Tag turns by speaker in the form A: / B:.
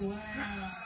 A: Wow.